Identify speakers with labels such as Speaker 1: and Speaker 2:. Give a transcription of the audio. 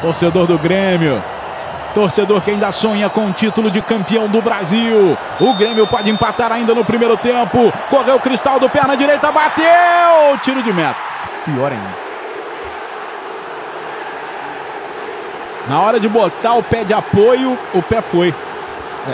Speaker 1: Torcedor do Grêmio. Torcedor que ainda sonha com o título de campeão do Brasil. O Grêmio pode empatar ainda no primeiro tempo. Correu o cristal do perna direita, bateu! Tiro de meta. Pior ainda. Na hora de botar o pé de apoio, o pé foi.